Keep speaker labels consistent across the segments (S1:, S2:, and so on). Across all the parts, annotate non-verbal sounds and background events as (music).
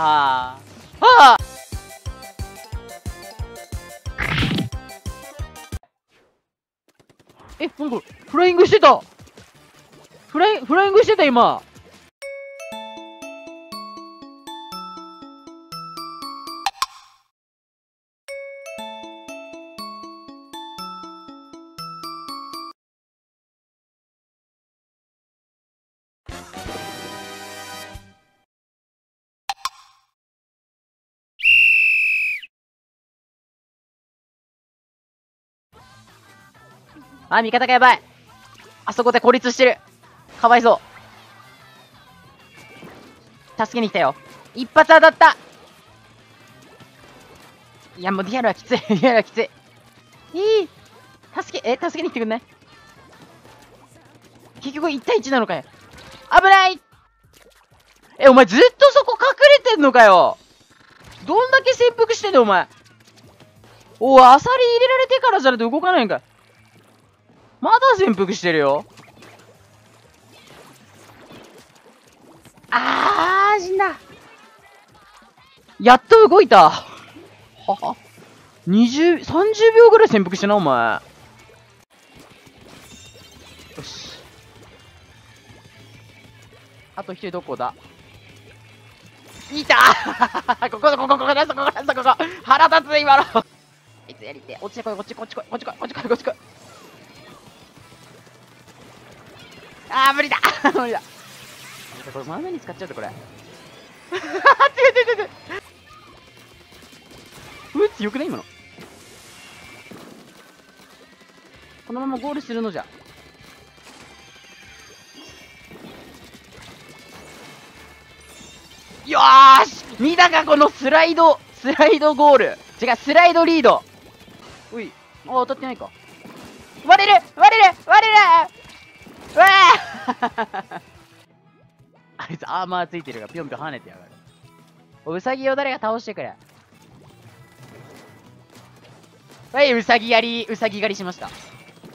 S1: ああ。ああえ、なにこれフライングしてた。フライ、フライングしてた今。あ、味方がやばい。あそこで孤立してる。かわいそう。助けに来たよ。一発当たったいや、もうディアルはきつい。(laughs) ディアルはきつい。いい助け、え、助けに来てくんない？結局1対1なのかよ。危ないえ、お前ずっとそこ隠れてんのかよどんだけ潜伏してんのお前。おい、アサリ入れられてからじゃないと動かないんかまだ潜伏してるよ。あー、死んだ。やっと動いた。はは。20、30秒ぐらい潜伏してな、お前。よし。あと一人どこだ？いた (laughs) ここ、ここ、ここ、ここ、ここ、ここ、ここ、腹立つ、今の。(laughs) いつやりて。落ちてこい、こっち、こっちこい、こっちこい、こっちこい、こっちこい。あー、無理だ (laughs) 無理だこれ真上に使っちゃうとこれ。(laughs) 違う違う違う違う。うっ強くない？今の。このままゴールするのじゃ。よーし見たかこのスライド、スライドゴール。違う、スライドリード。うい。あ、当たってないか。割れる割れる割れる (laughs) あいつアーマーついてるからぴょんぴょん跳ねてやがる。おウサギを誰が倒してくれ。はい、ウサギ狩り、ウサギ狩りしました。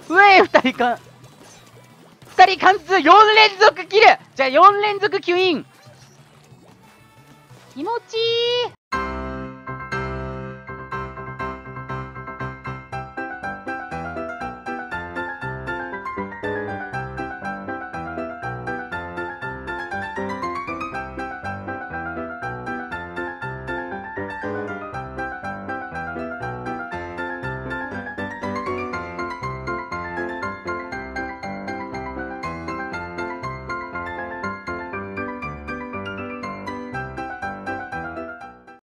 S1: うえ二人か、二人貫通4連続キルじゃあ4連続キュイン気持ちいい